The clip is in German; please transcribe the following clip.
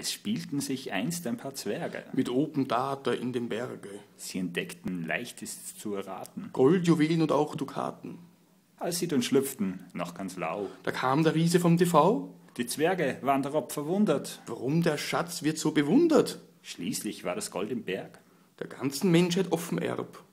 Es spielten sich einst ein paar Zwerge. Mit Open Data in dem Berge. Sie entdeckten, leicht zu erraten. Gold, Juwelen und auch Dukaten. Als sie dann schlüpften, noch ganz lau. Da kam der Riese vom TV. Die Zwerge waren darob verwundert. Warum der Schatz wird so bewundert? Schließlich war das Gold im Berg. Der ganzen Menschheit offen erb.